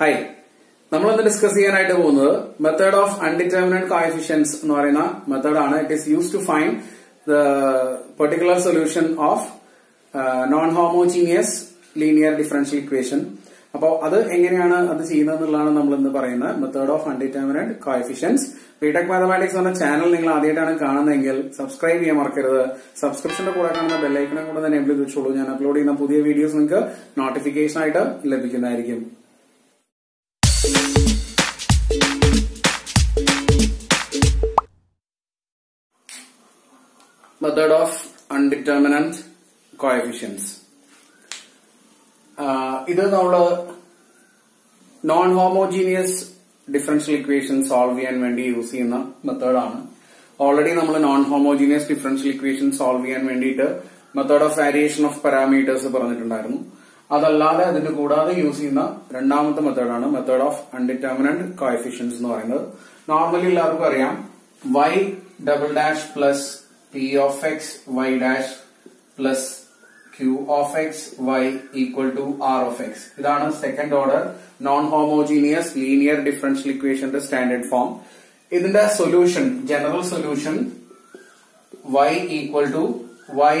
Hi നമ്മൾ ഇന്ന് discuss ചെയ്യാനായിട്ട് പോകുന്നത് മെത്തേഡ് ഓഫ് അൺഡിറ്റർമിനന്റ് കോഫിഷ്യൻസ് എന്ന് പറയുന്ന മെത്തേഡ് ആണ്. It is use to find the particular solution of non homogeneous linear differential equation അപ്പോൾ അത് എങ്ങനെയാണ് അത് ചെയ്യുന്നത് എന്നുള്ളതാണ് നമ്മൾ ഇന്ന് പറയുന്നത്. Method of undetermined coefficients BTech mathematics എന്ന ചാനൽ നിങ്ങൾ ആദ്യമായിട്ടാണ് കാണുന്നതെങ്കിൽ സബ്സ്ക്രൈബ് ചെയ്യാൻ മറക്കരുത്. സബ്സ്ക്രിപ്ഷന്റെ കൂടെ കാണുന്ന ബെല്ലൈക്കണെ കൂടെ തന്നെ എബിൾ വെച്ചോളൂ. ഞാൻ അപ്ലോഡ് ചെയ്യുന്ന പുതിയ വീഡിയോസ് നിങ്ങൾക്ക് നോട്ടിഫിക്കേഷൻ ആയിട്ട് ലഭിക്കുന്നതായിരിക്കും. Method of undetermined coefficients. ഇത് നമ്മൾ non homogeneous differential equation solve ചെയ്യാൻ വേണ്ടി യൂസ് ചെയ്യുന്ന മെത്തേഡാണ് ഓൾറെഡി നമ്മൾ non homogeneous differential equation solve ചെയ്യാൻ വേണ്ടിയിട്ട് method of variation of parameters പറഞ്ഞിട്ടുണ്ടായിരുന്നു. അതല്ലാതെ അതിന്റെ കൂടാതെ യൂസ് ചെയ്യുന്ന രണ്ടാമത്തെ മെത്തേഡാണ് മെത്തേഡ് ഓഫ് അൺഡിറ്റർമിനന്റ് കോയഫിഷ്യൻസ് എന്ന് പറയുന്നത്. നോർമലി എല്ലാവർക്കും അറിയാം. Y double dash plus p of x y dash plus q of x y equal to r of x. ഇതാണ് second order non homogeneous linear differential ഇക്വേഷന്റെ സ്റ്റാൻഡേർഡ് ഫോം ഇതിന്റെ solution general solution y equal to y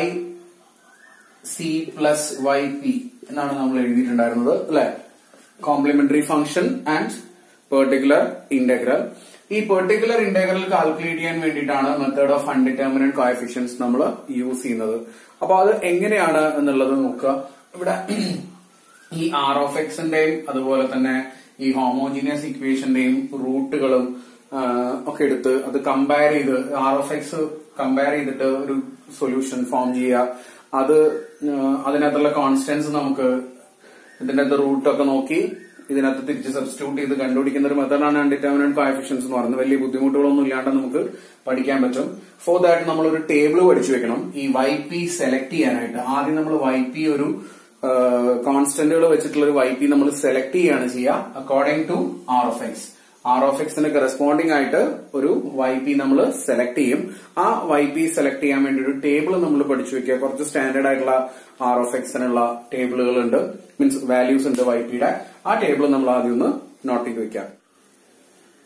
c plus y p എന്നാണ് നമ്മൾ എഴുതിയിട്ടുണ്ടായിരുന്നത് അല്ലെ? Complementary function and particular integral ഈ particular integral calculate ചെയ്യാൻ വേണ്ടിയിട്ടാണ് മെത്തേഡ് ഓഫ് അൺഡിറ്റർമിനന്റ് കോഫിഷ്യൻസ് നമ്മൾ യൂസ് ചെയ്യുന്നത്. അപ്പൊ അത് എങ്ങനെയാണ് എന്നുള്ളത് നോക്കുക. ഇവിടെ ഈ ആർ ഓഫ് എക്സിന്റെയും അതുപോലെ തന്നെ ഈ ഹോമോജീനിയസ് ഇക്വേഷന്റെയും റൂട്ടുകളും ഒക്കെ എടുത്ത് അത് കമ്പയർ ചെയ്ത് ആർ ഓഫ് എക്സ് കമ്പയർ ചെയ്തിട്ട് ഒരു സൊല്യൂഷൻ ഫോം ചെയ്യുക. അത് അതിനകത്തുള്ള കോൺസ്റ്റൻസ് നമുക്ക് ഇതിന്റെ അകത്ത് റൂട്ടൊക്കെ നോക്കി ഇതിനകത്ത് തിരിച്ച് സബ്സ്റ്റിറ്റ്യൂട്ട് ചെയ്ത് കണ്ടുപിടിക്കുന്ന ഒരു മെത്തേഡാണ് അൺഡിറ്റർമിനന്റ് കോഫിഷ്യൻസ് എന്ന് പറയുന്നത്. വലിയ ബുദ്ധിമുട്ടുകളൊന്നും ഇല്ലാണ്ട് നമുക്ക് പഠിക്കാൻ പറ്റും. ഫോർ ദാറ്റ് നമ്മൾ ഒരു ടേബിൾ പഠിച്ചു വെക്കണം. ഈ വൈ പി സെലക്ട് ചെയ്യാനായിട്ട്. ആദ്യം നമ്മൾ വൈ പി ഒരു കോൺസ്റ്റന്റുകൾ വെച്ചിട്ടുള്ള ഒരു വൈ പി നമ്മൾ സെലക്ട് ചെയ്യാണ് ചെയ്യുക according to r of x r of എക്സിന് കറസ്പോണ്ടിങ് ആയിട്ട് ഒരു വൈ പി നമ്മൾ സെലക്ട് ചെയ്യും. ആ വൈ പി സെലക്ട് ചെയ്യാൻ വേണ്ടി ഒരു ടേബിൾ നമ്മൾ പഠിച്ചു വെക്കുക. കുറച്ച് സ്റ്റാൻഡേർഡ് ആയിട്ടുള്ള ആർ ഓഫ് എക്സിനുള്ള ടേബിളുകൾ ഉണ്ട് മീൻസ് വാല്യൂസ് ഉണ്ട് വൈ പിയുടെ ആ ടേബിൾ നമ്മൾ ആദ്യം ഒന്ന് നോട്ട് ചെയ്ത് വെക്കാം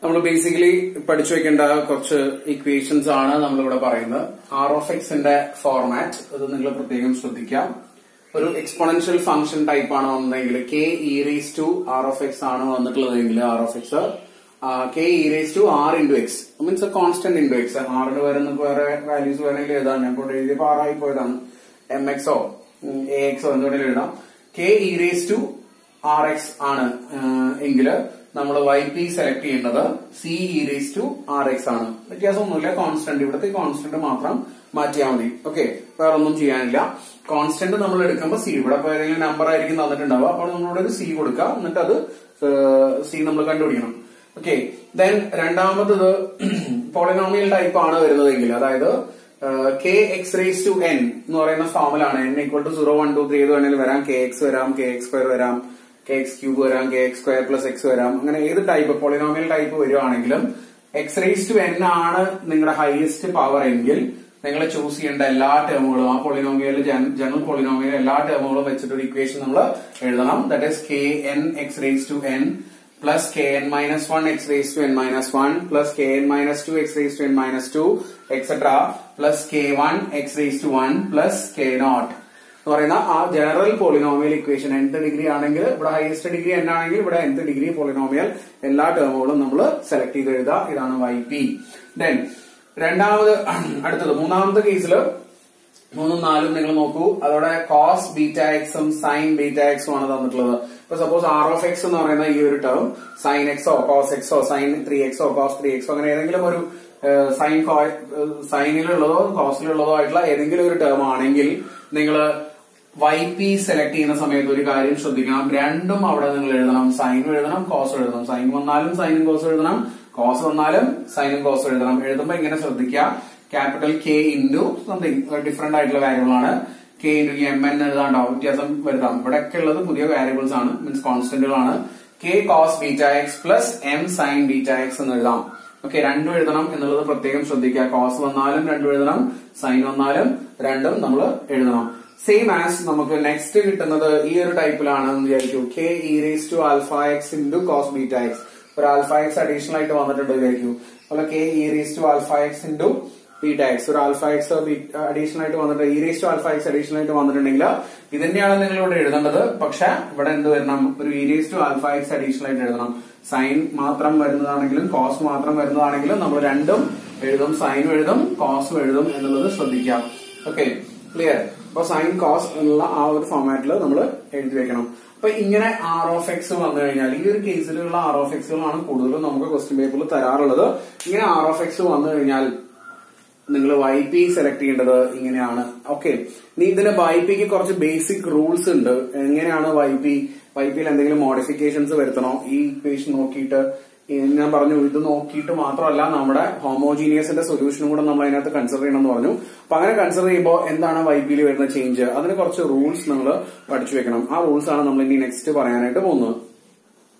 നമ്മൾ ബേസിക്കലി പഠിച്ചു വെക്കേണ്ട കുറച്ച് ഇക്വേഷൻസ് ആണ് നമ്മളിവിടെ പറയുന്നത്. ആർ ഓഫ് എക്സിന്റെ ഫോർമാറ്റ് അത് നിങ്ങൾ പ്രത്യേകം ശ്രദ്ധിക്കാം ഒരു എക്സ്പോണൻഷ്യൽ ഫംഗ്ഷൻ ടൈപ്പ് ആണ് വന്നതെങ്കിൽ k e raise to r of x ആണ് വന്നിട്ടുള്ളതെങ്കിൽ r of x k e raise to r into x means constant into x ആറിന് വരുന്ന വേറെ വാല്യൂസ് വേണമെങ്കിൽ എഴുതാം. ഞാൻ ഇവിടെ എഴുതിയപ്പോൾ ആറായി പോയതാണ്. എം എക്സോ എ എക്സോ എന്തുവേണമെങ്കിലും എഴുതാം. K e raise to r x ആണ് എങ്കിൽ നമ്മൾ വൈ പി സെലക്ട് ചെയ്യേണ്ടത് c e raise to r x ആണ്. വ്യത്യാസമൊന്നുമില്ല. കോൺസ്റ്റന്റ് ഇവിടുത്തെ കോൺസ്റ്റന്റ് മാത്രം മാറ്റിയാൽ മതി. ഓക്കെ വേറെ ഒന്നും ചെയ്യാനില്ല. കോൺസ്റ്റന്റ് നമ്മൾ എടുക്കുമ്പോൾ സി ഇവിടെ ഏതെങ്കിലും നമ്പർ ആയിരിക്കും തന്നിട്ടുണ്ടാവുക. അപ്പോൾ നമ്മളിവിടെ ഒരു സി കൊടുക്കുക. എന്നിട്ട് അത് സി നമ്മൾ കണ്ടുപിടിക്കണം. ഓക്കെ ദെൻ രണ്ടാമത്തത് പോളിനോമിയൽ ടൈപ്പ് ആണ് വരുന്നതെങ്കിൽ അതായത് k x raise to n എന്ന് പറയുന്ന ഫോമിലാണ് n equal to zero one two three ഏത് വേണമെങ്കിലും വരാം. കെ എക്സ് വരാം കെ എക്സ് സ്ക്വയർ വരാം കെ എക്സ് ക്യൂബ് വരാം k x square plus x വരാം. അങ്ങനെ ഏത് ടൈപ്പ് പോളിനോമിയൽ ടൈപ്പ് വരുവാണെങ്കിലും എക്സ് റേസ് ടു എൻ ആണ് നിങ്ങളുടെ ഹയസ്റ്റ് പവർ എങ്കിൽ നിങ്ങൾ ചൂസ് ചെയ്യേണ്ട എല്ലാ ടേമുകളും ആ പോളിനോമിയൽ ജനറൽ പോളിനോമിയൽ എല്ലാ ടേമുകളും വെച്ചിട്ട് ഒരു ഇക്വേഷൻ നമ്മൾ എഴുതണം. That is k n x raise to n minus one x raise to n minus one plus k n minus two x raise to n minus two etcetera plus k one x raise to one plus k naught എന്ന് പറയുന്ന ആ general polynomial equation nth degree ആണെങ്കിൽ ഇവിടെ highest degree n ആണെങ്കിൽ ഇവിടെ nth degree polynomial എല്ലാ ടേമുകളും നമ്മൾ select ചെയ്ത് എഴുതുക ഇതാണ് വൈ പി ദെൻ രണ്ടാമത് അടുത്തത് മൂന്നാമത്തെ കേസിൽ മൂന്നും നാലും നിങ്ങൾ നോക്കൂ. അതോടെ കോസ് ബീറ്റ എക്സും സൈൻ ബീറ്റ എക്സും ആണ് തന്നിട്ടുള്ളത്. ഇപ്പൊ സപ്പോസ് ആർ ഓഫ് എക്സ് എന്ന് പറയുന്ന ഈ ഒരു ടേം സൈൻ എക്സോ കോസ് എക്സോ സൈൻ ത്രീ എക്സോ കോസ് ത്രീ എക്സോ അങ്ങനെ ഏതെങ്കിലും ഒരു സൈൻ സൈനിലുള്ളതോ കോസിലുള്ളതോ ആയിട്ടുള്ള ഏതെങ്കിലും ഒരു ടേം ആണെങ്കിൽ നിങ്ങൾ വൈ പി സെലക്ട് ചെയ്യുന്ന സമയത്ത് ഒരു കാര്യം ശ്രദ്ധിക്കണം. രണ്ടും അവിടെ നിങ്ങൾ എഴുതണം. സൈനും എഴുതണം കോസും എഴുതണം. സൈൻ വന്നാലും സൈനും കോസും എഴുതണം. കോസ് വന്നാലും സൈനും കോസും എഴുതണം. എഴുതുമ്പോൾ ഇങ്ങനെ ശ്രദ്ധിക്കുക capital k into something different ആയിട്ടുള്ള കാര്യങ്ങളാണ് കെ ഇന്റു എം എൻ എഴുതാണ്ടോ വ്യത്യാസം വരുത്താം. ഇവിടെയൊക്കെ ഉള്ളത് പുതിയ വേരിയബിൾസ് ആണ്. Means കോൺസ്റ്റന്റുകളാണ് k cos beta x plus m sine beta x എന്ന് എഴുതാം. ഓക്കെ രണ്ടും എഴുതണം എന്നുള്ളത് പ്രത്യേകം ശ്രദ്ധിക്കുക. കോസ് വന്നാലും രണ്ടും എഴുതണം സൈൻ വന്നാലും രണ്ടും നമ്മൾ എഴുതണം. സെയിം ആസ് നമുക്ക് നെക്സ്റ്റ് കിട്ടുന്നത് ഈ ഒരു ടൈപ്പിലാണ് വിചാരിക്കൂ. K e raise to alpha x into cos beta x ഒരു ആൽഫ എക്സ് അഡീഷണൽ ആയിട്ട് വന്നിട്ടുണ്ട് വിചാരിക്കൂ. അതുപോലെ k e raise to alpha x into beta x ഒരു ആൽഫ എക്സ് അഡീഷണൽ ആയിട്ട് വന്നിട്ട് e raise to alpha x additional ആയിട്ട് വന്നിട്ടുണ്ടെങ്കിൽ ഇതിന്റെയാണ് നിങ്ങൾ ഇവിടെ എഴുതേണ്ടത്. പക്ഷെ ഇവിടെ എന്ത് വരണം? ഒരു e raise to alpha x additional ആയിട്ട് എഴുതണം. സൈൻ മാത്രം വരുന്നതാണെങ്കിലും കോസ് മാത്രം വരുന്നതാണെങ്കിലും നമ്മൾ രണ്ടും എഴുതും സൈനും എഴുതും കോസും എഴുതും എന്നുള്ളത് ശ്രദ്ധിക്കാം. ഓക്കെ ക്ലിയർ അപ്പൊ സൈൻ കോസ് എന്നുള്ള ആ ഒരു ഫോമാറ്റിൽ നമ്മൾ എഴുതി വെക്കണം. അപ്പൊ ഇങ്ങനെ ആർ ഓഫ് എക്സ് വന്നു കഴിഞ്ഞാൽ ഈ ഒരു കേസിലുള്ള ആർ ഓഫ് എക്സുകളാണ് കൂടുതലും നമുക്ക് ക്വസ്റ്റ്യൻ പേപ്പറിൽ തരാറുള്ളത്. ഇങ്ങനെ ആർ ഓഫ് എക്സ് വന്നു കഴിഞ്ഞാൽ നിങ്ങൾ വൈ പി സെലക്ട് ചെയ്യേണ്ടത് ഇങ്ങനെയാണ്. ഓക്കെ നീ ഇതിന് വൈ പിക്ക് കുറച്ച് ബേസിക് റൂൾസ് ഉണ്ട്. എങ്ങനെയാണ് വൈ പി വൈ പിയിൽ എന്തെങ്കിലും മോഡിഫിക്കേഷൻസ് വരുത്തണോ? ഈ ഇക്വേഷൻ നോക്കിയിട്ട് ഞാൻ പറഞ്ഞു ഇത് നോക്കിയിട്ട് മാത്രമല്ല നമ്മുടെ ഹോമോജീനിയസിന്റെ സൊല്യൂഷനും കൂടെ നമ്മൾ അതിനകത്ത് കൺസിഡർ ചെയ്യണമെന്ന് പറഞ്ഞു. അപ്പൊ അങ്ങനെ കൺസിഡർ ചെയ്യുമ്പോൾ എന്താണ് വൈ പിയിൽ വരുന്ന ചേഞ്ച് അതിന് കുറച്ച് റൂൾസ് നമ്മൾ പഠിച്ചു വെക്കണം. ആ റൂൾസ് ആണ് നമ്മൾ ഇനി നെക്സ്റ്റ് പറയാനായിട്ട് പോകുന്നത്.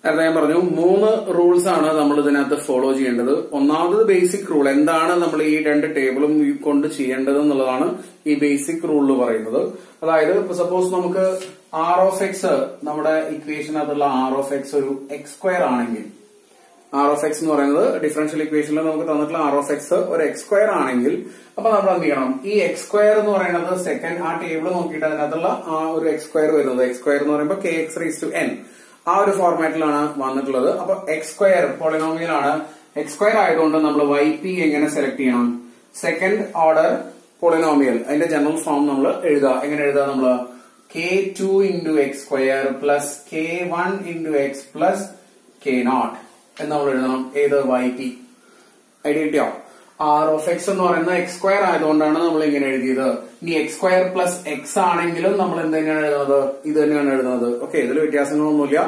നേരത്തെ ഞാൻ പറഞ്ഞു മൂന്ന് റൂൾസ് ആണ് നമ്മൾ ഇതിനകത്ത് ഫോളോ ചെയ്യേണ്ടത്. ഒന്നാമത് ബേസിക് റൂൾ എന്താണ് നമ്മൾ ഈ രണ്ട് ടേബിളും കൊണ്ട് ചെയ്യേണ്ടത് എന്നുള്ളതാണ് ഈ ബേസിക് റൂളിൽ പറയുന്നത്. അതായത് സപ്പോസ് നമുക്ക് ആർ ഓഫ് എക്സ് നമ്മുടെ ഇക്വേഷനകത്തുള്ള ആർ ഓഫ് എക്സ് ഒരു എക്സ് സ്ക്വയർ ആണെങ്കിൽ ആർ ഓഫ് എക്സ് എന്ന് പറയുന്നത് ഡിഫറൻഷ്യൽ ഇക്വേഷനിൽ നമുക്ക് തന്നിട്ടുള്ള ആർ ഓഫ് എക്സ് ഒരു എക്സ് സ്ക്വയർ ആണെങ്കിൽ അപ്പൊ നമ്മൾ എന്ത് ചെയ്യണം? ഈ എക്സ് സ്ക്വയർ എന്ന് പറയുന്നത് സെക്കൻഡ് ആ ടേബിൾ നോക്കിയിട്ട് അതിനകത്തുള്ള ആ ഒരു എക്സ് സ്ക്വയർ വരുന്നത്. എക്സ് സ്ക്വയർ എന്ന് പറയുമ്പോൾ k x raise to n ആ ഒരു ഫോർമാറ്റിലാണ് വന്നിട്ടുള്ളത്. അപ്പൊ എക്സ് സ്ക്വയർ പോളിനോമിയലാണ് എക്സ് സ്ക്വയർ ആയതുകൊണ്ട് നമ്മൾ വൈ പി എങ്ങനെ സെലക്ട് ചെയ്യണം? സെക്കൻഡ് ഓർഡർ പോളിനോമിയൽ അതിന്റെ ജനറൽ ഫോം നമ്മൾ എഴുതുക എങ്ങനെ എഴുതുക നമ്മൾ k two into x square plus k one into x plus k naught എന്ന് നമ്മൾ എഴുതണം. ഏത്? Y p idea r of x എന്ന് പറയുന്നത് എക്സ് സ്ക്വയർ ആയതുകൊണ്ടാണ് നമ്മൾ ഇങ്ങനെ എഴുതിയത്. ഇനി എക്സ് സ്ക്വയർ പ്ലസ് എക്സ് ആണെങ്കിലും നമ്മൾ എന്ത് തന്നെയാണ് എഴുതുന്നത്? ഇത് തന്നെയാണ് എഴുതുന്നത്. ഓക്കെ ഇതിൽ വ്യത്യാസങ്ങളൊന്നുമില്ല.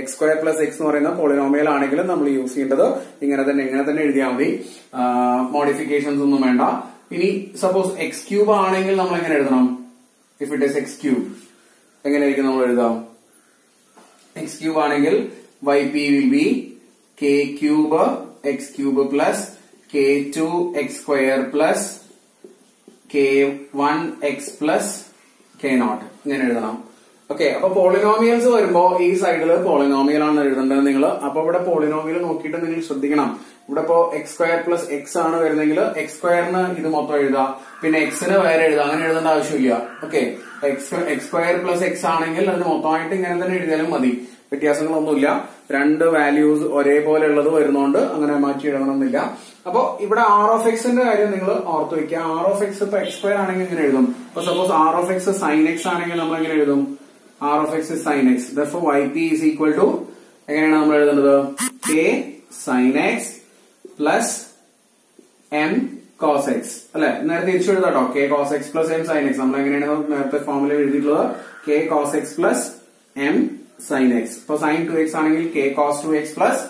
എക്സ് സ്ക്വയർ പ്ലസ് എക്സ് എന്ന് പറയുന്ന പോളിനോമിയൽ ആണെങ്കിലും നമ്മൾ യൂസ് ചെയ്യേണ്ടത് ഇങ്ങനെ തന്നെ ഇങ്ങനെ തന്നെ എഴുതിയാൽ മതി. മോഡിഫിക്കേഷൻസ് ഒന്നും വേണ്ട. ഇനി സപ്പോസ് എക്സ് ക്യൂബ് ആണെങ്കിൽ നമ്മൾ എങ്ങനെ എഴുതണം? If it is x cube എങ്ങനെയായിരിക്കും നമ്മൾ എഴുതാം? എക്സ് ക്യൂബ് ആണെങ്കിൽ y p will be k cube x cube plus k two x square plus k one x plus k naught ഇങ്ങനെ എഴുതണം. ഓക്കെ അപ്പൊ പോളിനോമിയൽസ് വരുമ്പോ ഈ സൈഡിൽ പോളിനോമിയൽ ആണ് എഴുതേണ്ടത് നിങ്ങൾ അപ്പൊ ഇവിടെ പോളിനോമിയൽ നോക്കിയിട്ട് നിങ്ങൾ ശ്രദ്ധിക്കണം. ഇവിടെ ഇപ്പോ എക്സ് സ്ക്വയർ പ്ലസ് എക്സ് ആണ് വരുന്നെങ്കിൽ എക്സ് സ്ക്വയറിന് ഇത് മൊത്തം എഴുതാം പിന്നെ എക്സിന് വേറെ എഴുതാം അങ്ങനെ എഴുതേണ്ട ആവശ്യമില്ല. Okay x x square plus x ആണെങ്കിൽ അത് മൊത്തമായിട്ട് ഇങ്ങനെ തന്നെ എഴുതിയാലും മതി. വ്യത്യാസങ്ങളൊന്നുമില്ല. രണ്ട് വാല്യൂസ് ഒരേപോലെ ഉള്ളത് വരുന്നോണ്ട് അങ്ങനെ മാറ്റി എഴുതണമെന്നില്ല. അപ്പൊ ഇവിടെ ആർ ഓഫ് എക്സിന്റെ കാര്യം നിങ്ങൾ ഓർത്ത് വെക്കുക ആർ ഓഫ് എക്സ് ഇപ്പൊ എക്സ് സ്ക്വയർ ആണെങ്കിൽ ഇങ്ങനെ എഴുതും. അപ്പൊ suppose r of x sine x ആണെങ്കിൽ നമ്മൾ എങ്ങനെ എഴുതും? R of x sine x though y p is equal to എങ്ങനെയാണ് നമ്മൾ എഴുതുന്നത് k sine x plus m cos x അല്ലെ? നേരത്തെ തിരിച്ചു എഴുതാട്ടോ k cos x plus m sine x നമ്മൾ എങ്ങനെയാണ് നേരത്തെ ഫോമിൽ എഴുതിയിട്ടുള്ളത്? K cos x plus m sine x ഇപ്പൊ സൈൻ ടു എക്സ് ആണെങ്കിൽ k cos two x plus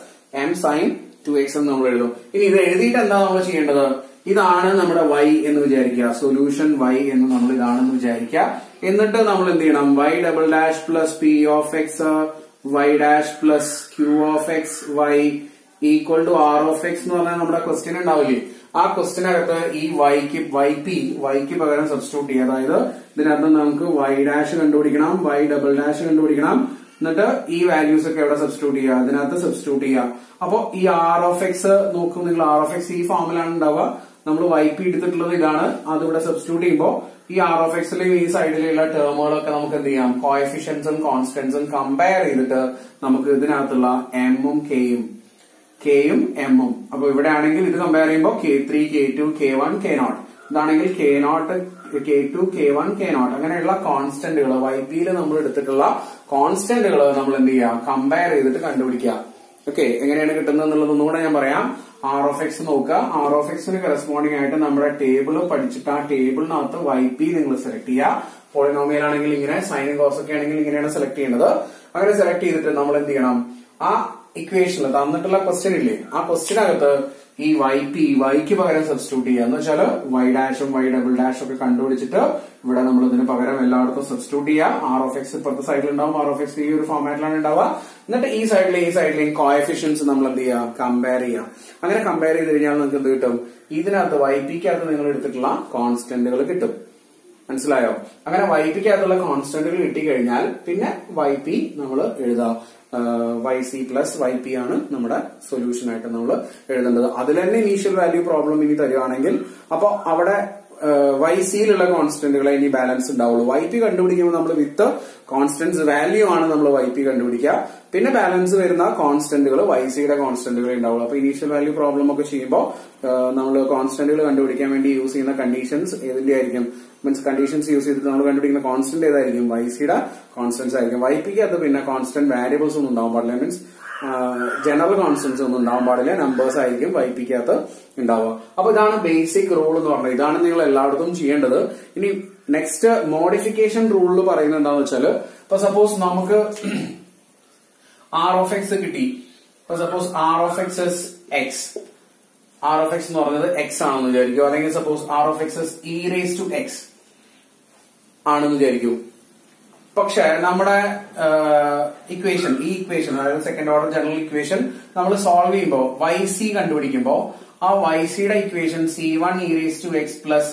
m sine two x എന്ന് നമ്മൾ എഴുതും. ഇനി ഇത് എഴുതിയിട്ട് എന്താ നമ്മൾ ചെയ്യേണ്ടത്? ഇതാണ് നമ്മുടെ വൈ എന്ന് വിചാരിക്കുക. സൊല്യൂഷൻ വൈ എന്ന് നമ്മൾ ഇതാണെന്ന് വിചാരിക്കുക. എന്നിട്ട് നമ്മൾ എന്ത് ചെയ്യണം? Y double dash plus p of x y dash plus q of x y equal to r of x എന്ന് പറഞ്ഞാൽ നമ്മുടെ ക്വസ്റ്റ്യൻ ഉണ്ടാവില്ലേ? ആ ക്വസ്റ്റിനകത്ത് ഈ വൈക്ക് വൈ പി വൈക്ക് പകരം സബ്സ്റ്റിറ്റ്യൂട്ട് ചെയ്യുക. അതായത് ഇതിനകത്ത് നമുക്ക് വൈ ഡാഷ് കണ്ടുപിടിക്കണം വൈ ഡബിൾ ഡാഷ് കണ്ടുപിടിക്കണം. എന്നിട്ട് ഈ വാല്യൂസ് ഒക്കെ എവിടെ സബ്സ്റ്റിറ്റ്യൂട്ട് ചെയ്യുക? അതിനകത്ത് സബ്സ്റ്റിറ്റ്യൂട്ട് ചെയ്യുക. അപ്പോ ഈ ആർ ഓഫ് എക്സ് നോക്കും നിങ്ങൾ. ആർ ഓഫ് എക്സ് ഈ ഫോമിലാണ് ഉണ്ടാവുക. നമ്മൾ വൈ പി എടുത്തിട്ടുള്ളത് ഇതാണ്. അതിവിടെ സബ്സ്റ്റിറ്റ്യൂട്ട് ചെയ്യുമ്പോൾ ഈ ആർ ഓഫ് എക്സിലെയും ഈ സൈഡിലുള്ള ടേമുകളൊക്കെ നമുക്ക് എന്ത് ചെയ്യാം? കോയഫിഷ്യൻസും കോൺസ്റ്റൻസും കമ്പയർ ചെയ്തിട്ട് നമുക്ക് ഇതിനകത്തുള്ള എമ്മും കെയും കെയും എമ്മും അപ്പൊ ഇവിടെ ആണെങ്കിൽ ഇത് കമ്പയർ ചെയ്യുമ്പോൾ k three k two k one k naught ഇതാണെങ്കിൽ k naught k two k one k naught അങ്ങനെയുള്ള കോൺസ്റ്റന്റുകൾ വൈ പിയിൽ നമ്മൾ എടുത്തിട്ടുള്ള കോൺസ്റ്റന്റുകൾ നമ്മൾ എന്ത് ചെയ്യാം? കമ്പയർ ചെയ്തിട്ട് കണ്ടുപിടിക്കുക. ഓക്കെ എങ്ങനെയാണ് കിട്ടുന്നത് എന്നുള്ളത് ഒന്നുകൂടെ ഞാൻ പറയാം. ആർ ഓഫ് എക്സ് നോക്കുക. ആർ ഓഫ് എക്സിന് കറസ്പോണ്ടിങ് ആയിട്ട് നമ്മുടെ ടേബിൾ പഠിച്ചിട്ട് ആ ടേബിളിനകത്ത് വൈ പി നിങ്ങൾ സെലക്ട് ചെയ്യുക. പോളിനോമിയൽ ആണെങ്കിൽ ഇങ്ങനെ സൈനും കോസ് ഒക്കെ ആണെങ്കിൽ ഇങ്ങനെയാണ് സെലക്ട് ചെയ്യേണ്ടത് അങ്ങനെ സെലക്ട് ചെയ്തിട്ട് നമ്മൾ എന്ത് ചെയ്യണം? ആ ഇക്വേഷനിൽ തന്നിട്ടുള്ള ക്വസ്റ്റ്യൻ ഇല്ലേ? ആ ക്വസ്റ്റ്യനകത്ത് ഈ വൈ പി വൈക്ക് പകരം സബ്സ്റ്റിറ്റ്യൂട്ട് ചെയ്യുക. എന്ന് വെച്ചാൽ വൈ ഡാഷും വൈ ഡബിൾ ഡാഷും ഒക്കെ കണ്ടുപിടിച്ചിട്ട് ഇവിടെ നമ്മൾ ഇതിന് പകരം എല്ലായിടത്തും സബ്സ്റ്റിറ്റ്യൂട്ട് ചെയ്യുക. ആർ ഓഫ് എക്സ് ഇപ്പുറത്തെ സൈഡിൽ ഉണ്ടാവും. ആർ ഓഫ് എക്സ് ഈ ഒരു ഫോമാറ്റിലാണ് ഉണ്ടാവുക. എന്നിട്ട് ഈ സൈഡിലെ ഈ സൈഡിലെയും കോയഫിഷ്യൻസ് നമ്മൾ എന്ത് ചെയ്യുക? കമ്പയർ ചെയ്യുക. അങ്ങനെ കമ്പയർ ചെയ്ത് കഴിഞ്ഞാൽ നിങ്ങൾക്ക് എന്ത് കിട്ടും? ഇതിനകത്ത് വൈ പിക്കകത്ത് നിങ്ങൾ എടുത്തിട്ടുള്ള കോൺസ്റ്റന്റുകൾ കിട്ടും. മനസ്സിലായോ? അങ്ങനെ വൈ പിക്കകത്തുള്ള കോൺസ്റ്റന്റുകൾ കിട്ടിക്കഴിഞ്ഞാൽ പിന്നെ വൈ പി നമ്മൾ എഴുതാം. Y c plus y p ആണ് നമ്മുടെ സൊല്യൂഷൻ ആയിട്ട് നമ്മൾ എഴുതേണ്ടത്. അതിൽ തന്നെ ഇനീഷ്യൽ വാല്യൂ പ്രോബ്ലം ഇനി തരുവാണെങ്കിൽ അപ്പൊ അവിടെ വൈ സിയിലുള്ള കോൺസ്റ്റന്റുകളെ ഇനി ബാലൻസ് ഉണ്ടാവുള്ളൂ. വൈ പി കണ്ടുപിടിക്കുമ്പോൾ നമ്മൾ വിത്ത് കോൺസ്റ്റന്റ് വാല്യൂ ആണ് നമ്മൾ വൈ പി കണ്ടുപിടിക്കുക. പിന്നെ ബാലൻസ് വരുന്ന കോൺസ്റ്റന്റുകൾ വൈ സിയുടെ കോൺസ്റ്റന്റുകൾ ഉണ്ടാവുള്ളൂ. അപ്പൊ ഇനീഷ്യൽ വാല്യൂ പ്രോബ്ലം ഒക്കെ ചെയ്യുമ്പോൾ നമ്മൾ കോൺസ്റ്റന്റുകൾ കണ്ടുപിടിക്കാൻ വേണ്ടി യൂസ് ചെയ്യുന്ന കണ്ടീഷൻസ് ഏതിന്റെ ആയിരിക്കും? മീൻസ് കണ്ടീഷൻസ് യൂസ് ചെയ്തിട്ട് നമ്മൾ കണ്ടുപിടിക്കുന്ന കോൺസ്റ്റന്റ് ഏതായിരിക്കും? വൈ സിയുടെ കോൺസ്റ്റൻസ് ആയിരിക്കും. വൈ പിക്ക് അത് പിന്നെ കോൺസ്റ്റന്റ് വാരിയബിൾസ് ഒന്നും ഉണ്ടാവാൻ പാടില്ല. മീൻസ് ജനറൽ കോൺസ്റ്റൻസ് ഒന്നും ഉണ്ടാവാൻ പാടില്ല. നമ്പേഴ്സ് ആയിരിക്കും വൈപ്പിക്കകത്ത് ഉണ്ടാവുക. അപ്പൊ ഇതാണ് ബേസിക് റൂൾ എന്ന് പറഞ്ഞത്. ഇതാണ് നിങ്ങൾ എല്ലായിടത്തും ചെയ്യേണ്ടത്. ഇനി നെക്സ്റ്റ് മോഡിഫിക്കേഷൻ റൂളിൽ പറയുന്നത് എന്താണെന്ന് വെച്ചാൽ ഇപ്പൊ സപ്പോസ് നമുക്ക് ആർ ഓഫ് എക്സ് കിട്ടി. ഇപ്പൊ suppose r of x is x r of x എന്ന് പറഞ്ഞത് എക്സ് ആണെന്ന് വിചാരിക്കും അല്ലെങ്കിൽ suppose r of x is e raise to x ആണെന്ന് വിചാരിക്കും. പക്ഷെ നമ്മുടെ ഇക്വേഷൻ ഈ ഇക്വേഷൻ അതായത് സെക്കൻഡ് ഓർഡർ ജനറൽ ഇക്വേഷൻ നമ്മൾ സോൾവ് ചെയ്യുമ്പോൾ വൈ സി കണ്ടുപിടിക്കുമ്പോൾ ആ വൈ സിയുടെ equation c one e raise to x plus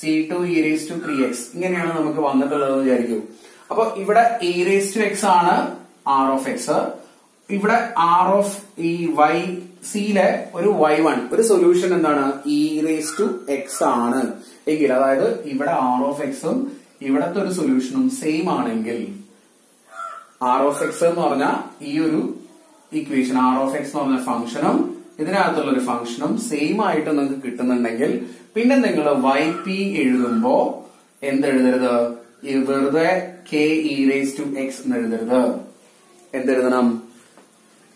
c two e raise to three x ഇങ്ങനെയാണ് നമുക്ക് വന്നിട്ടുള്ളത് വിചാരിക്കും. അപ്പൊ ഇവിടെ ഇ റേസ് ടു എക്സ് ആണ് ആർ ഓഫ് എക്സ് ഇവിടെ ആർ ഓഫ് ഈ വൈ സിയിലെ ഒരു വൈ വൺ ഒരു സൊല്യൂഷൻ എന്താണ്? ഇ റേസ് ടു എക്സ് ആണ്. എങ്കിൽ അതായത് ഇവിടെ ആർ ഓഫ് എക്സും ഇവിടത്തെ ഒരു സൊല്യൂഷനും സെയിം ആണെങ്കിൽ ആർ ഓഫ് എക്സ് എന്ന് പറഞ്ഞ ഈ ഒരു ഇക്വേഷൻ ആർ ഓഫ് എക്സ് എന്ന് പറഞ്ഞ ഫംഗ്ഷനും ഇതിനകത്തുള്ള ഒരു ഫംഗ്ഷനും സെയിം ആയിട്ട് നിങ്ങൾക്ക് കിട്ടുന്നുണ്ടെങ്കിൽ പിന്നെ നിങ്ങൾ വൈ പി എഴുതുമ്പോ എന്തെഴുതരുത്? വെറുതെ k e raise to x എന്ന് എഴുതരുത്. എന്തെഴുതണം?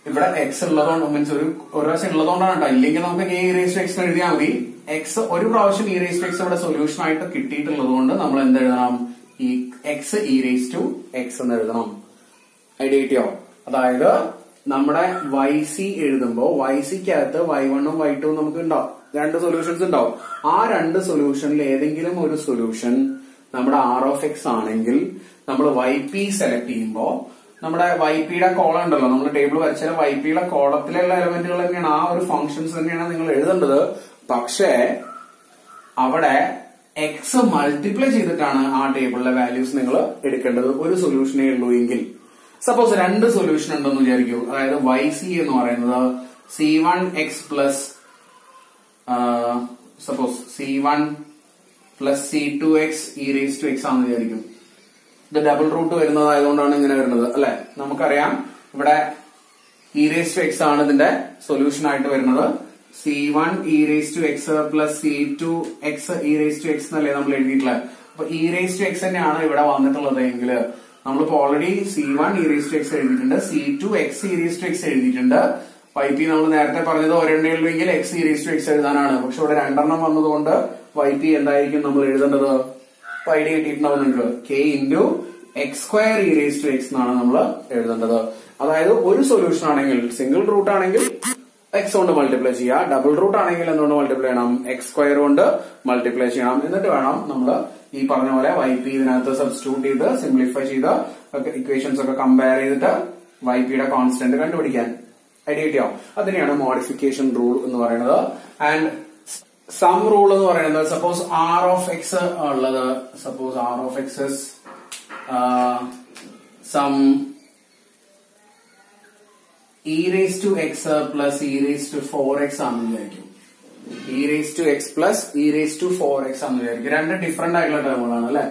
ഇവിടെ എക്സ് ഉള്ളതുകൊണ്ട് മീൻസ് ഒരു ഒരു പ്രാവശ്യം ഉള്ളതുകൊണ്ടാണ് കേട്ടോ. ഇല്ലെങ്കിൽ നമുക്ക് k e raise to x എഴുതിയാൽ മതി. എക്സ് ഒരു പ്രാവശ്യം ഇ റേസ് ടു എക്സ് ഇവിടെ സൊല്യൂഷൻ ആയിട്ട് കിട്ടിയിട്ടുള്ളത് കൊണ്ട് നമ്മൾ എന്ത് എഴുതണം ഈ x e raise to x എന്ന് എഴുതണം. ഐഡിയോ അതായത് നമ്മുടെ വൈ സി എഴുതുമ്പോ വൈ സിക്കകത്ത് വൈ വണ്ണും വൈ ടു നമുക്ക് ഉണ്ടാവും രണ്ട് സൊല്യൂഷൻസ് ഉണ്ടാവും. ആ രണ്ട് സൊല്യൂഷനിൽ ഏതെങ്കിലും ഒരു സൊല്യൂഷൻ നമ്മുടെ ആർ ഓഫ് എക്സ് ആണെങ്കിൽ നമ്മൾ വൈ പി സെലക്ട് ചെയ്യുമ്പോൾ നമ്മുടെ വൈ പിയുടെ കോളം ഉണ്ടല്ലോ. നമ്മൾ ടേബിൾ വരച്ചാൽ വൈ പിയുടെ കോളത്തിലുള്ള എലമെന്റുകൾ തന്നെയാണ്. ആ ഒരു ഫംഗ്ഷൻസ് തന്നെയാണ് നിങ്ങൾ എഴുതേണ്ടത്. പക്ഷേ അവിടെ എക്സ് മൾട്ടിപ്ലൈ ചെയ്തിട്ടാണ് ആ ടേബിളിലെ വാല്യൂസ് നിങ്ങൾ എടുക്കേണ്ടത്. ഒരു സൊല്യൂഷനേ ഉള്ളൂ എങ്കിൽ. സപ്പോസ് രണ്ട് സൊല്യൂഷൻ ഉണ്ടെന്ന് വിചാരിക്കൂ. അതായത് വൈ സി എന്ന് പറയുന്നത് c one x plus suppose c one plus c two x e raise to x ആണെന്ന് വിചാരിക്കും. ഇത് ഡബിൾ റൂട്ട് വരുന്നതായതുകൊണ്ടാണ് ഇങ്ങനെ വരുന്നത് അല്ലെ? നമുക്കറിയാം. ഇവിടെ ഇ റേസ് ടു എക്സ് ആണ് ഇതിന്റെ സൊല്യൂഷൻ ആയിട്ട് വരുന്നത്. C one e raise to x plus c two x e raise to x എന്നല്ലേ നമ്മൾ എഴുതിയിട്ടുള്ളത്? അപ്പൊ ഇ റേസ് ടു എക്സ് തന്നെയാണ് ഇവിടെ വന്നിട്ടുള്ളത് എങ്കിൽ നമ്മളിപ്പോ already c one e raise to x എഴുതിയിട്ടുണ്ട്. C two x e raise to x എഴുതിയിട്ടുണ്ട്. വൈ പി നമ്മൾ നേരത്തെ പറഞ്ഞത് ഒരെണ്ണേ x e raise to x എഴുതാനാണ്. പക്ഷെ ഇവിടെ രണ്ടെണ്ണം വന്നതുകൊണ്ട് വൈ പി എന്തായിരിക്കും നമ്മൾ എഴുതേണ്ടത്? ഐഡിയ കിട്ടിയിട്ടുണ്ടാവും നിങ്ങൾക്ക്. K into x square e raise to x എന്നാണ് നമ്മൾ എഴുതേണ്ടത്. അതായത് ഒരു സൊല്യൂഷൻ ആണെങ്കിൽ സിംഗിൾ റൂട്ട് ആണെങ്കിൽ എക്സ് കൊണ്ട് മൾട്ടിപ്ലൈ ചെയ്യുക. ഡബിൾ റൂട്ട് ആണെങ്കിൽ എന്തുകൊണ്ട് മൾട്ടിപ്ലൈ ചെയ്യണം? എക്സ് സ്ക്വയർ കൊണ്ട് മൾട്ടിപ്ലൈ ചെയ്യണം. എന്നിട്ട് വേണം നമ്മൾ ഈ പറഞ്ഞ പോലെ വൈ പി ഇതിനകത്ത് സബ്സ്റ്റിറ്റ്യൂട്ട് ചെയ്ത് സിംപ്ലിഫൈ ചെയ്ത് ഇക്വേഷൻസ് ഒക്കെ കമ്പയർ ചെയ്തിട്ട് വൈ പിയുടെ കോൺസ്റ്റന്റ് കണ്ടുപിടിക്കാൻ. ഐഡിയ കിട്ടിയോ? അതിനെയാണ് മോഡിഫിക്കേഷൻ റൂൾ എന്ന് പറയുന്നത്. ആൻഡ് സം റൂൾ എന്ന് പറയുന്നത് സപ്പോസ് ആർ ഓഫ് എക്സ് ഉള്ളത് suppose r of x sum e raise to x plus e raise to four x ആണെന്ന് വിചാരിക്കും e raise to x plus e raise to four x ആണെന്ന് വിചാരിക്കും രണ്ട് different ആയിട്ടുള്ള ടേമുകളാണ് അല്ലെ?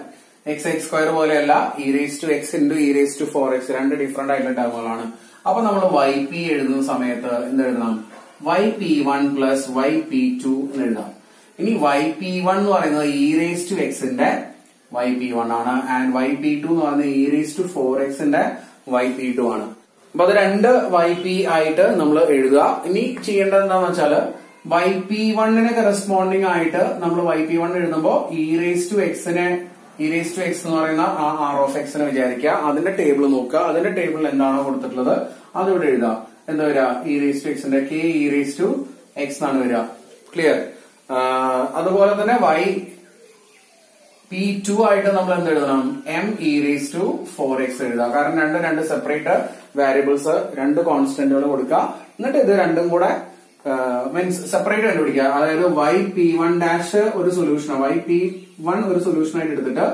എക്സ് എക്സ് സ്ക്വയർ പോലെയല്ല e raise to x into e raise to four x രണ്ട് ഡിഫറെന്റ് ആയിട്ടുള്ള ടേമുകളാണ് അപ്പൊ നമ്മൾ വൈ പി എഴുതുന്ന സമയത്ത് എന്ത് എഴുതണം? Y p one plus y p two എന്ന് എഴുതാം. ഇനി വൈ പി വൺ എന്ന് പറയുന്നത് ഇ റേസ് ടു എക്സിന്റെ വൈ പി വൺ ആണ്. ആൻഡ് വൈ പി ടു എന്ന് പറയുന്നത് ഇ റേസ് ടു ഫോർ എക്സിന്റെ വൈ പി ടു ആണ്. അപ്പൊ അത് രണ്ട് വൈ പി ആയിട്ട് നമ്മൾ എഴുതുക. ഇനി ചെയ്യേണ്ടത് എന്താന്ന് വെച്ചാൽ വൈ പി വണ്ണിന് കറസ്പോണ്ടിങ് ആയിട്ട് നമ്മൾ വൈ പി വൺ എഴുതുമ്പോൾ ഇ റേസ് ടു എക്സിനെ ഇ റേസ് ടു എക്സ് എന്ന് പറയുന്ന ആ ആർ ഓഫ് എക്സിനെ വിചാരിക്കുക. അതിന്റെ ടേബിൾ നോക്കുക. അതിന്റെ ടേബിളിൽ എന്താണോ കൊടുത്തിട്ടുള്ളത് അത് ഇവിടെ എഴുതാം എന്താ വരിക? ഇ റേസ് ടു എക്സിന്റെ k e raise to x എന്നാണ് വരിക. ക്ലിയർ അതുപോലെ തന്നെ വൈ പി ടു ആയിട്ട് നമ്മൾ എന്ത് എഴുതണം? M e raise to four x എഴുതുക. കാരണം രണ്ട് രണ്ട് സെപ്പറേറ്റ് വാരിയബിൾസ് രണ്ട് കോൺസ്റ്റന്റുകൾ കൊടുക്കുക എന്നിട്ട് ഇത് രണ്ടും കൂടെ മീൻസ് സെപ്പറേറ്റ് കണ്ടുപിടിക്കുക അതായത് വൈ പി വൺ ഡാഷ് ഒരു സൊല്യൂഷൻ വൈ പി വൺ ഒരു സൊല്യൂഷൻ ആയിട്ട് എടുത്തിട്ട്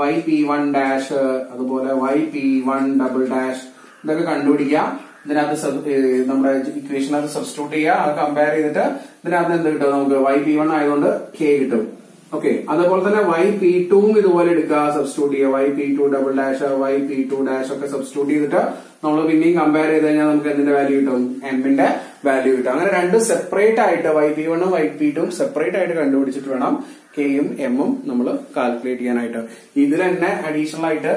വൈ പി വൺ ഡാഷ് അതുപോലെ y p one double dash ഇതൊക്കെ കണ്ടുപിടിക്കുക ഇതിനകത്ത് നമ്മുടെ ഇക്വേഷനകത്ത് സബ്സ്റ്റിറ്റ്യൂട്ട് ചെയ്യുക. അത് കമ്പയർ ചെയ്തിട്ട് ഇതിനകത്ത് എന്ത് കിട്ടും? നമുക്ക് വൈ പി വൺ ആയതുകൊണ്ട് കെ കിട്ടും. ഓക്കെ അതേപോലെ തന്നെ വൈ പി ടൂവും ഇതുപോലെ എടുക്കുക സബ്സ്റ്റിറ്റ്യൂട്ട് ചെയ്യുക. Y p two double dash y p two dash ഒക്കെ സബ്സ്റ്റിറ്റ്യൂട്ട് ചെയ്തിട്ട് നമ്മൾ പിന്നെയും കമ്പയർ ചെയ്ത് കഴിഞ്ഞാൽ നമുക്ക് എന്തിന്റെ വാല്യൂ കിട്ടും? എമ്മിന്റെ വാല്യൂ കിട്ടും. അങ്ങനെ രണ്ട് സെപ്പറേറ്റ് ആയിട്ട് വൈ പി വണ്ണും വൈ പി ടുവും സെപ്പറേറ്റ് ആയിട്ട് കണ്ടുപിടിച്ചിട്ട് വേണം കെയും എമ്മും നമ്മൾ കാൽക്കുലേറ്റ് ചെയ്യാനായിട്ട്. ഇതിൽ തന്നെ അഡീഷണൽ ആയിട്ട്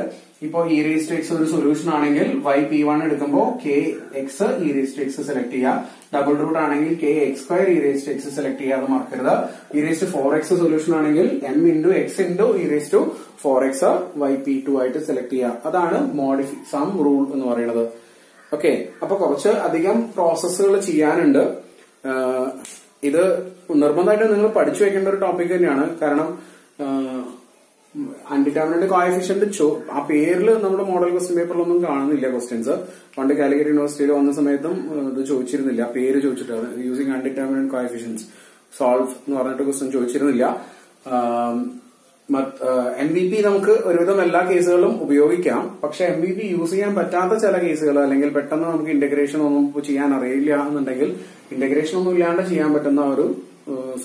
ഇപ്പോ ഇ റേസ്റ്റ് എക്സ് ഒരു സൊല്യൂഷൻ ആണെങ്കിൽ വൈ പി വൺ എടുക്കുമ്പോൾ k x e raised x select ചെയ്യുക ഡബിൾ റൂട്ട് ആണെങ്കിൽ k x square e raised x select ചെയ്യാതെ മറക്കരുത്. E raised four x solution ആണെങ്കിൽ m into x into e raised four x y p two ആയിട്ട് select ചെയ്യുക അതാണ് മോഡിഫി some rule എന്ന് പറയുന്നത്. ഓക്കെ അപ്പൊ കുറച്ച് അധികം പ്രോസസ്സുകൾ ചെയ്യാനുണ്ട്. ഇത് നിർബന്ധമായിട്ടും നിങ്ങൾ പഠിച്ചു വെക്കേണ്ട ഒരു ടോപ്പിക് തന്നെയാണ്. കാരണം അൺഡിറ്റർമിനന്റ് കോയഫിഷ്യന്റ് ആ പേരിൽ നമ്മുടെ മോഡൽ ക്വസ്റ്റ്യൻ പേപ്പറിലൊന്നും കാണുന്നില്ല ക്വസ്റ്റ്യൻസ് പണ്ട് കാലിക്കറ്റ് യൂണിവേഴ്സിറ്റിയിൽ വന്ന സമയത്തും ഇത് ചോദിച്ചിരുന്നില്ല. പേര് ചോദിച്ചിട്ട് യൂസിങ് അൺഡിറ്റർമിനന്റ് കോയഫിഷ്യൻസ് സോൾവ് എന്ന് പറഞ്ഞിട്ട് ക്വസ്റ്റ്യൻ ചോദിച്ചിരുന്നില്ല. എം ബി പി നമുക്ക് ഒരുവിധം എല്ലാ കേസുകളിലും ഉപയോഗിക്കാം. പക്ഷെ എം ബി പി യൂസ് ചെയ്യാൻ പറ്റാത്ത ചില കേസുകൾ അല്ലെങ്കിൽ പെട്ടെന്ന് നമുക്ക് ഇന്റഗ്രേഷൻ ഒന്നും ചെയ്യാൻ അറിയില്ല എന്നുണ്ടെങ്കിൽ ഇന്റഗ്രേഷൻ ഒന്നും ഇല്ലാണ്ട് ചെയ്യാൻ പറ്റുന്ന ഒരു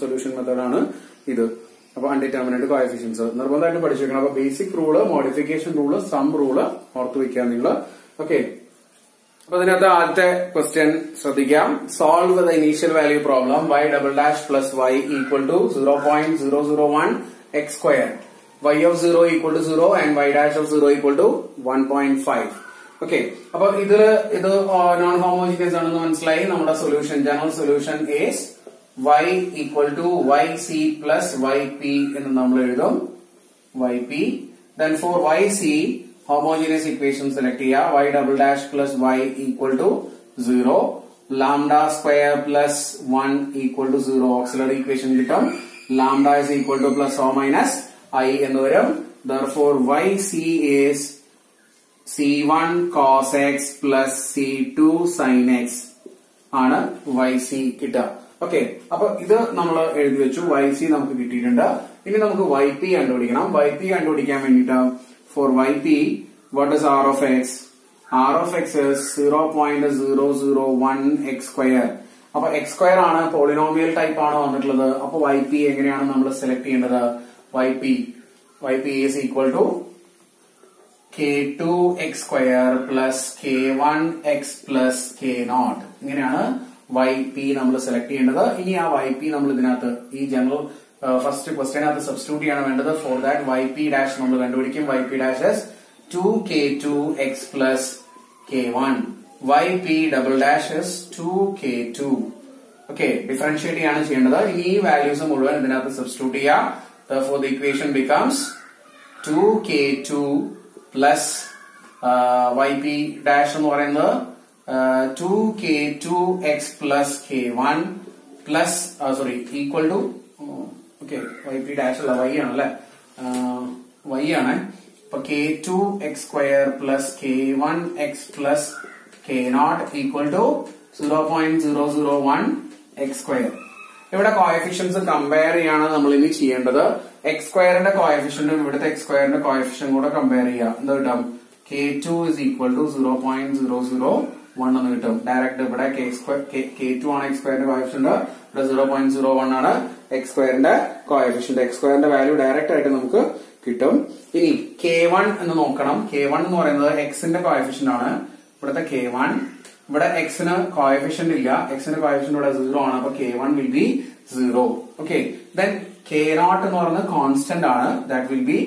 സൊല്യൂഷൻ മെത്തേഡാണ് ഇത്. അപ്പൊ അൺഡിറ്റർമിനന്റ് കോയഫിഷ്യൻസ് നിർബന്ധമായിട്ട് പഠിച്ചു വെക്കണം അപ്പൊ basic rule modification rule sum rule ഓർത്ത് വെക്കാം നിങ്ങൾ ഓക്കെ അപ്പൊ അതിനകത്ത് ആദ്യത്തെ ക്വസ്റ്റ്യൻ ശ്രദ്ധിക്കാം. Solve the initial value problem y double dash plus y equal to zero point zero zero one x square y of zero equal to zero and y dash of zero equal to one point five okay അപ്പൊ ഇതിൽ ഇത് non homogeneous ആണെന്ന് മനസ്സിലായി. നമ്മുടെ solution general solution is y equal to y c plus y p എന്ന് നമ്മൾ എഴുതും yp then for yc homogeneous equation select ചെയ്യുക y double dash plus y equal to 0 lambda square plus 1 equal to 0 auxiliary equation കിട്ടും lambda is equal to plus or minus i എന്ന് വരും therefore yc is c1 cos x plus c2 sin x ആണ് y c കിട്ടുക okay അപ്പൊ ഇത് നമ്മൾ എഴുതി വെച്ചു. വൈ സി നമുക്ക് കിട്ടിയിട്ടുണ്ട്. ഇനി നമുക്ക് വൈ പി കണ്ടുപിടിക്കണം. വൈ പി കണ്ടുപിടിക്കാൻ വേണ്ടിയിട്ട് for y p what is r of x r of x zero point zero zero one x square അപ്പൊ എക്സ് സ്ക്വയർ ആണ് പോളിനോമിയൽ ടൈപ്പ് ആണ് വന്നിട്ടുള്ളത്. അപ്പൊ വൈ പി എങ്ങനെയാണ് നമ്മൾ സെലക്ട് ചെയ്യേണ്ടത്? Y p y p is equal to k two x square plus k one x plus k naught ഇങ്ങനെയാണ് y p നമ്മൾ സെലക്ട് ചെയ്യേണ്ടത്. ഇനി ആ വൈ പി നമ്മൾ ഇതിനകത്ത് ഈ ജനറൽ ഫസ്റ്റ് ക്വസ്റ്റ്യനകത്ത് സബ്സ്റ്റിറ്റ്യൂട്ട് ചെയ്യാണ് വേണ്ടത്. For that y p dash നമ്മൾ കണ്ടുപിടിക്കും. Y p dash two k two x plus k one y p double dash two k two okay differentiate ചെയ്യാണ് ചെയ്യേണ്ടത്. ഇനി ഈ വാല്യൂസ് മുഴുവൻ ഇതിനകത്ത് സബ്സ്റ്റിറ്റ്യൂട്ട് ചെയ്യുക for the equation becomes 2k2 plus y p dash എന്ന് പറയുന്നത് two x plus k one plus sorry equal to okay y p dash അല്ല വൈ ആണല്ലേ? വൈ ആണ്. അപ്പൊ k two x square plus k one x plus k naught equal to zero point zero zero one ഇവിടെ coefficients compare ചെയ്യാണ് നമ്മൾ ഇനി ചെയ്യേണ്ടത് X സ്ക്വയറിന്റെ കോയഫിഷ്യന്റും ഇവിടുത്തെ എക്സ് സ്ക്വയറിന്റെ കോയഫിഷ്യൻ കൂടെ കമ്പയർ ചെയ്യുക എന്താ കിട്ടാം? K two is equal to zero point zero zero one എന്ന് കിട്ടും. ഡയറക്റ്റ് ഇവിടെ കെ സ്ക്വയർ ടു ആണ് എക്സ് സ്ക്വയറിന്റെ കോയഫിഷ്യന്റ് ഇവിടെ സീറോ പോയിന്റ് സീറോ വൺ ആണ് എക്സ് സ്ക്വയറിന്റെ കോയഫിഷ്യന്റ് എക്സ് സ്ക്വയറിന്റെ വാല്യൂ ഡയറക്റ്റ് ആയിട്ട് നമുക്ക് കിട്ടും. ഇനി കെ വൺ എന്ന് നോക്കണം. കെ വൺ എന്ന് പറയുന്നത് എക്സിന്റെ കോയഫിഷ്യന്റ് ആണ്. ഇവിടുത്തെ കെ വൺ ഇവിടെ എക്സിന് കോയഫിഷ്യന്റ് ഇല്ല. എക്സിന്റെ കോയഫിഷ്യന്റ് ഇവിടെ സീറോ ആണ്. അപ്പൊ k one will be zero okay then k naught എന്ന് പറയുന്നത് കോൺസ്റ്റന്റ് ആണ്. That will be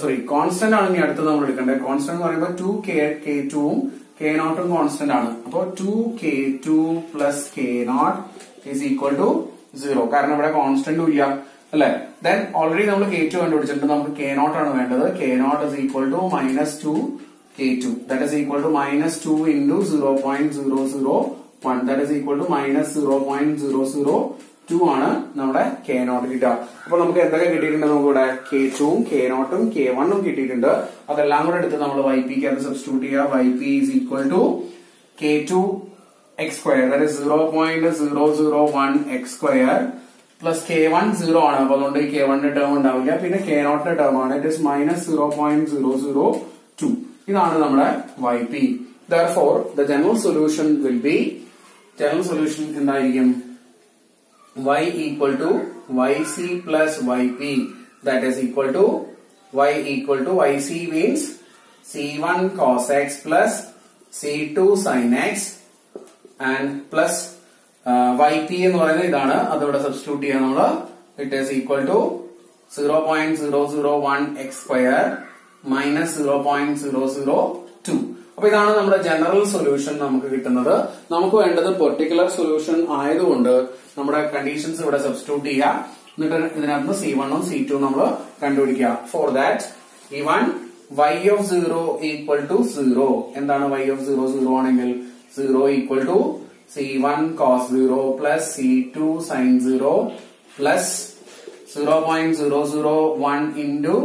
sorry constant ആണ് ഇനി അടുത്തത് നമ്മൾ എടുക്കേണ്ടത്. കോൺസ്റ്റന്റ് എന്ന് പറയുമ്പോൾ ടു കെ കെ ടുവും കെ നോട്ടും കോൺസ്റ്റന്റ് ആണ്. അപ്പോ two k two plus k naught is equal to zero കാരണം ഇവിടെ കോൺസ്റ്റന്റും ഇല്ല. അല്ലെ? ദെൻ ഓൾറെഡി നമ്മൾ കെ ടു കണ്ടുപിടിച്ചിട്ടുണ്ട്. നമുക്ക് കെ നോട്ട് ആണ് വേണ്ടത്. K naught is equal to minus two K2 that is equal to minus 2 into 0.001 that is equal to minus 0.002 ആണ് നമ്മുടെ കെ നോട്ട് കിട്ടുക അപ്പൊ നമുക്ക് എന്തൊക്കെ കിട്ടിയിട്ടുണ്ട് നമുക്ക് ഇവിടെ കെ ടുവും കെ നോട്ടും കെ വണ്ണും കിട്ടിയിട്ടുണ്ട്. അതെല്ലാം കൂടെ എടുത്ത് നമ്മൾ വൈ പിക്ക് അത് സബ്സ്റ്റിറ്റ്യൂട്ട് ചെയ്യുക y p is equal to k two x square അതായത് zero point zero zero one x square plus k one zero ആണ്. അപ്പൊ അതുകൊണ്ട് കെ വണ്ണിന്റെ ടേം ഉണ്ടാവില്ല. പിന്നെ കെ നോട്ടിന്റെ ടേം ആണ്. It is minus zero point zero zero two ഇതാണ് നമ്മുടെ y p though the general solution will be general solution എന്തായിരിക്കും? Y equal to yc plus yp that is equal to y equal to yc means c1 cos x plus c2 sin x and plus uh, yp എന്ന് പറയുന്നത് ഇതാണ്. അതിവിടെ substitute ചെയ്യാൻ നമ്മൾ it is equal to zero point zero zero one x square minus zero point zero zero two അപ്പൊ ഇതാണ് നമ്മുടെ general solution നമുക്ക് കിട്ടുന്നത്. നമുക്ക് വേണ്ടത് പെർട്ടിക്കുലർ സൊല്യൂഷൻ ആയതുകൊണ്ട് നമ്മുടെ കണ്ടീഷൻസ് ഇവിടെ സബ്സ്റ്റിറ്റ്യൂട്ട് ചെയ്യുക എന്നിട്ട് ഇതിനകത്ത് സി വണ്ണും സി ടു നമ്മൾ കണ്ടുപിടിക്കുക ഫോർ ദാറ്റ് ഈ one y of zero equal to zero എന്താണ് വൈ ഓഫ് സീറോ സീറോ ആണെങ്കിൽ zero equal to c one cos zero plus c two sine zero plus zero point zero zero one into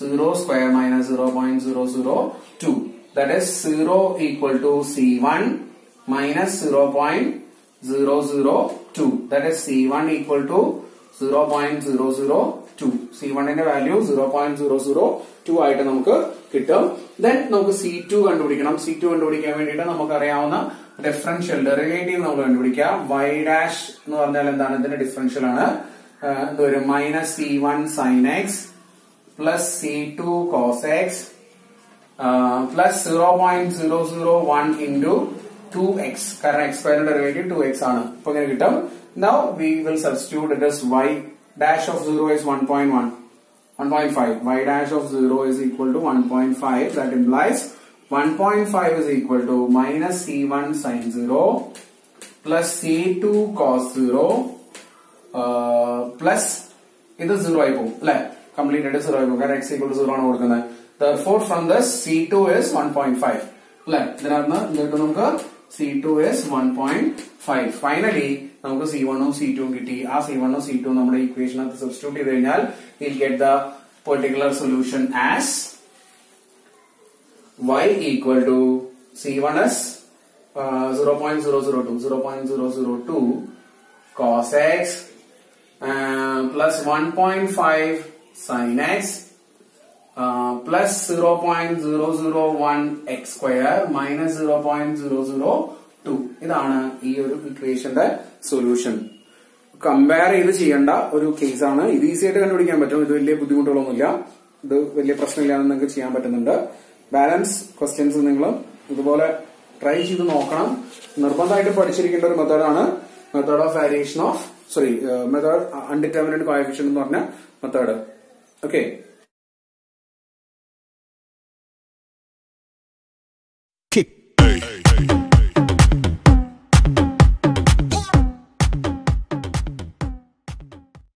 zero square minus zero point zero zero two that is 0 equal to C1 minus 0.002 that is C1 equal to 0.002 C1 ന്റെ value 0.002 ആയിട്ട് നമുക്ക് കിട്ടും. Then നമുക്ക് C2 കണ്ടുപിടിക്കണം. C2 കണ്ടുപിടിക്കാൻ വേണ്ടിയിട്ട് നമുക്കറിയാവുന്ന differential derivative നമ്മൾ കണ്ടുപിടിക്കുക y ഡാഷ് എന്ന് പറഞ്ഞാൽ എന്താണ്? ഇതിന്റെ ഡിഫറൻഷ്യൽ ആണ്. എന്ത് വരും? Minus c one sine x plus c two cos x plus zero point zero zero one into two x കാരണം എക്സ് സ്ക്വയറിന്റെ ഡെറിവേറ്റീവ് ടു എക്സ് ആണ് അപ്പൊ ഇങ്ങനെ കിട്ടും now we will substitute it is y dash of zero is one point one one point five y dash of zero is equal to one point five that implies one point five is equal to minus C one sine zero plus C two cos zero plus ഇത് zero ആയി പോകും അല്ലെ complete ആയിട്ട് zero ആയി പോകും കാരണം x equal to zero ആണ് കൊടുക്കുന്നത് therefore from this C2 is 1.5 അല്ലെ ഇതിനകത്ത് എന്നിട്ട് നമുക്ക് C2 is 1.5 ഫൈനലി നമുക്ക് C1 ഉം C2 ഉം കിട്ടി ആ C1 ഉം C2 ഉം നമ്മുടെ ഇക്വേഷനകത്ത് സബ്സ്റ്റിറ്റ്യൂട്ട് ചെയ്ത് കഴിഞ്ഞാൽ will get the particular solution as y equal to C1 is uh, 0.002 0.002 cos x uh, plus 1.5 sin x square minus zero point zero zero two ഇതാണ് ഈ ഒരു ഇക്വേഷന്റെ സൊല്യൂഷൻ കമ്പയർ ചെയ്ത് ചെയ്യേണ്ട ഒരു കേസ് ആണ്. ഇത് ഈസി ആയിട്ട് കണ്ടുപിടിക്കാൻ പറ്റും. ഇത് വലിയ ബുദ്ധിമുട്ടുകളൊന്നുമില്ല. ഇത് വലിയ പ്രശ്നമില്ലാതെ നിങ്ങൾക്ക് ചെയ്യാൻ പറ്റുന്നുണ്ട്. ബാലൻസ് ക്വസ്റ്റ്യൻസ് നിങ്ങൾ ഇതുപോലെ ട്രൈ ചെയ്ത് നോക്കണം. നിർബന്ധമായിട്ട് പഠിച്ചിരിക്കേണ്ട ഒരു മെത്തേഡാണ് method of variation of sorry method undetermined coefficient എന്ന് പറഞ്ഞ മെത്തേഡ് ഓക്കെ